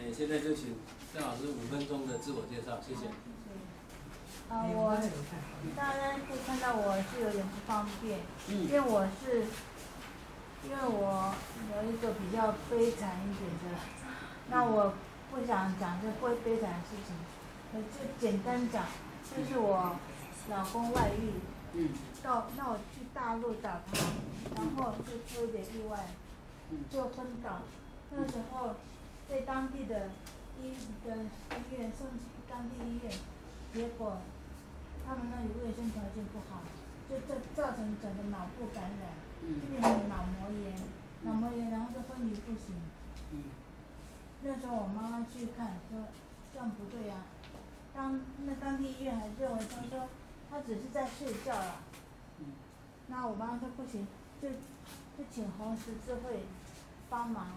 哎，现在就请郑老师五分钟的自我介绍，谢谢。啊，我大家可以看到我是有点不方便，因为我是，因为我有一个比较悲惨一点的，那我不想讲这悲悲惨的事情，我就简单讲，就是我老公外遇，到那我去大陆找他，然后就出一点意外，就昏倒，那时候在当地的医的医院送去当地医院，结果。他们那里卫生条件不好，就造造成整个脑部感染，变成脑膜炎，脑膜炎，然后就昏迷不醒。那时候我妈妈去看，说这样不对呀，当那当地医院还认为他说他只是在睡觉了。那我妈妈说不行，就就请红十字会帮忙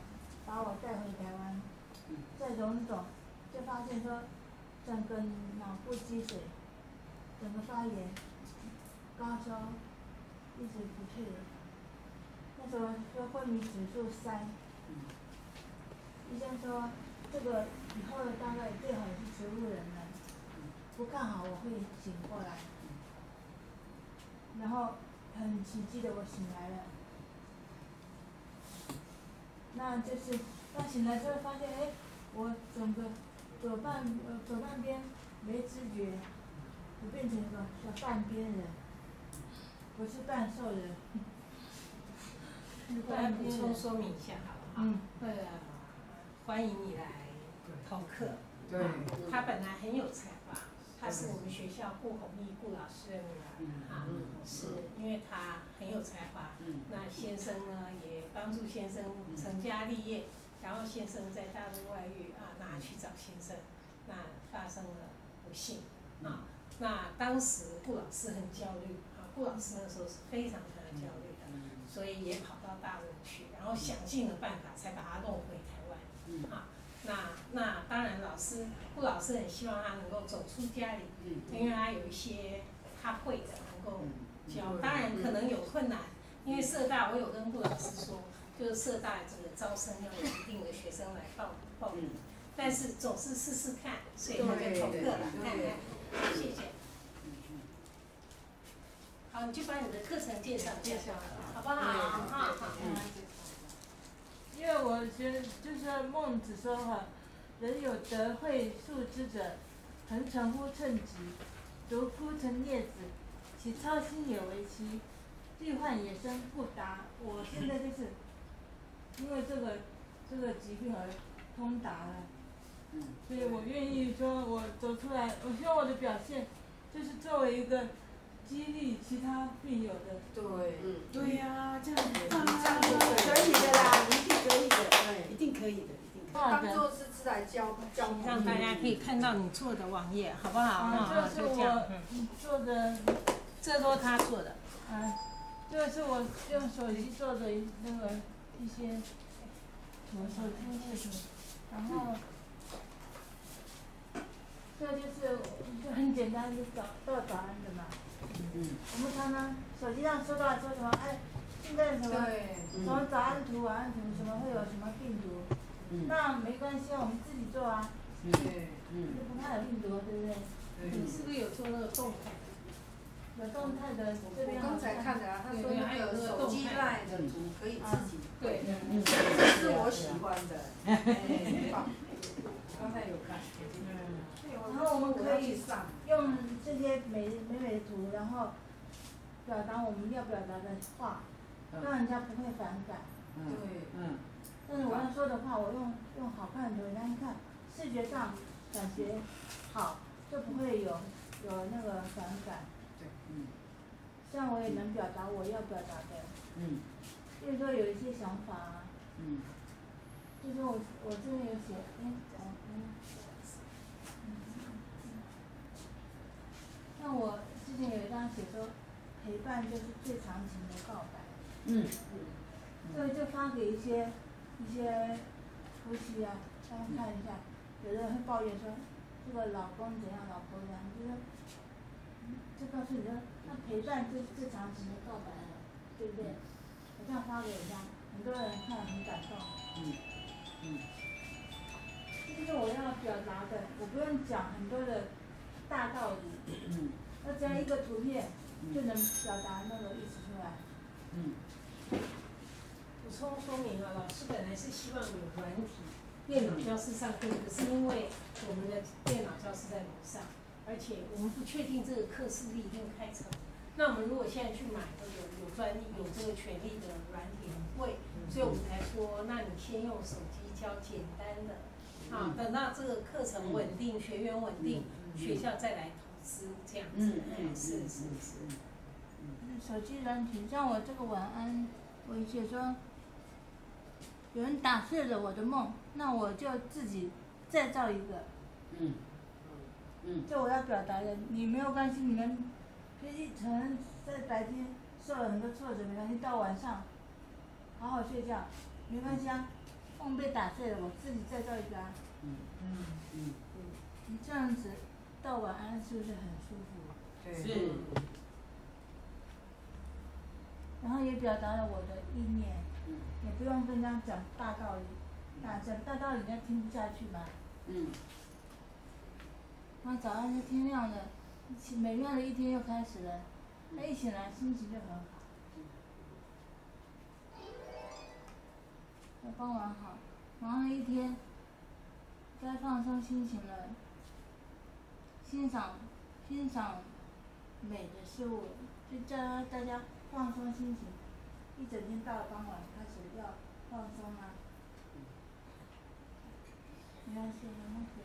把我带回台湾，再种种，就发现说整个脑部积水。整个发炎，高烧，一直不退。那时候说昏迷指数三，医生说这个以后大概最好是植物人了，不看好我会醒过来。然后很奇迹的我醒来了，那就是那醒来之后发现哎，我整个左半呃左半边没知觉。我变成一个叫半边人，不是半兽人。我来补充说明一下，好不好？嗯。呃，欢迎你来逃课。对。他本来很有才华，他是我们学校顾弘毅顾老师的女儿，哈，是因为他很有才华。嗯。那先生呢，也帮助先生成家立业，然后先生在大陆外遇啊，拿去找先生，那发生了不幸啊。那当时顾老师很焦虑啊，顾老师那时候是非常非常焦虑的，所以也跑到大陆去，然后想尽了办法才把他弄回台湾。啊，那那当然老师顾老师很希望他能够走出家里，因为他有一些他会的能够教，当然可能有困难，因为社大我有跟顾老师说，就是社大这个招生要有一定的学生来报报名，但是总是试试看，所以他就投课了，看看。谢谢。好，你就把你的课程介绍介绍，好不好？好好。因为我觉得就是孟子说哈，人有德慧素之者，恒成乎称职，如枯成叶子，其操心也为期，欲患也生不达。我现在就是因为这个这个疾病而通达了。所以我愿意说，我走出来，我希望我的表现，就是作为一个激励其他病友的。对，嗯，对呀，这样子，这样可以的啦，一定可以的，对，一定可以的。当做是自来教教。让大家可以看到你做的网页，好不好？啊，这是我做的，这都他做的。啊，这是我用手机做的那个一些，我手机那个，然后。这就是就很简单，就找到早安的嘛。嗯。我们常常手机上收到说什么，哎，现在什么什么早安图、晚安图，什么会有什么病毒？嗯。那没关系，我们自己做啊。对。嗯。就不怕有病毒，对不对？你是不是有做那个动态？有动态的，这边刚才看的啊，他说那个手机赖的图可以自己。对。嗯。这是我喜欢的。刚才有看。然后我们可以用这些美美美的图，然后表达我们要表达的话，让人家不会反感。对，嗯。但是我要说的话，我用用好看的图，人家一看，视觉上感觉好，就不会有有那个反感。对，嗯。这样我也能表达我要表达的。嗯。比如说有一些想法。嗯。就是我我这边有写，嗯，嗯嗯。那我之前有一张写说，陪伴就是最长情的告白。嗯。所以就发给一些一些夫妻啊，让他们看一下。有的人会抱怨说，这个老公怎样，老婆怎样，就是，就告诉你说，那陪伴就是最长情的告白了，对不对？我这样发给人家，很多人看了很感动。嗯。嗯。这就是我要表达的，我不用讲很多的大道理，嗯那只要一个图片就能表达那个意思出来。嗯补充说明啊，老师本来是希望有软体电脑教室上课，可是因为我们的电脑教室在楼上，而且我们不确定这个课是不是一定开成。那我们如果现在去买的有有专利有这个权利的软体很贵，所以我们才说，那你先用手机教简单的，啊，等到这个课程稳定，学员稳定，学校再来投资这样子。嗯是是是。手机软体，像我这个晚安，我写说，有人打碎了我的梦，那我就自己再造一个，嗯嗯这我要表达的。你没有关系，你们可以可能在白天受了很多挫折，没关系，到晚上好好睡觉，没关系啊。梦被打碎了，我自己再造一个啊。嗯嗯你这样子到晚安是不是很舒服？对，是，然后也表达了我的意念，嗯也不用跟人家讲大道理，大讲大道理人家听不下去嘛。嗯那早上就天亮了，起美妙的一天又开始了，那一醒来心情就很好。那傍晚好，忙了一天，该放松心情了，欣赏欣赏美的事物，就叫大家放松心情。一整天到了傍晚开始要放松啊。没关系，慢慢写。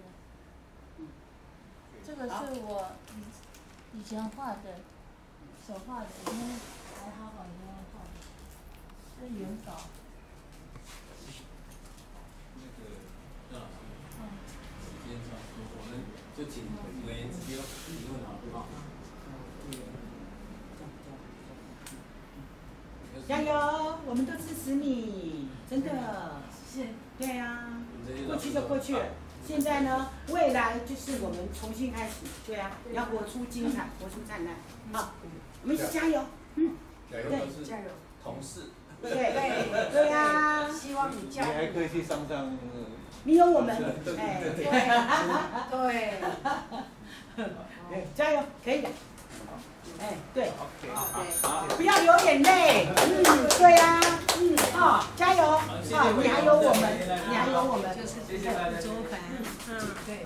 这个是我以以前画的，手画的，以前来哈宝以前画的，这是原稿。那个郑老师，嗯，时间差不多，我们就请委员直接提问好不好？加油，我们都支持你，真的。是。对啊，我们这些过去就过去了。现在呢，未来就是我们重新开始。对啊，要活出精彩，活出灿烂。好，我们一起加油。嗯，加油对加油！同事，对对对呀，希望你你加油。还可以去上上，你有我们，哎，对对，对，加油，可以的。哎，对不要流眼泪。嗯，对呀，嗯，哦，加油，好，哦你还有我们，你还有我们。就是谢谢。周凡，嗯，对。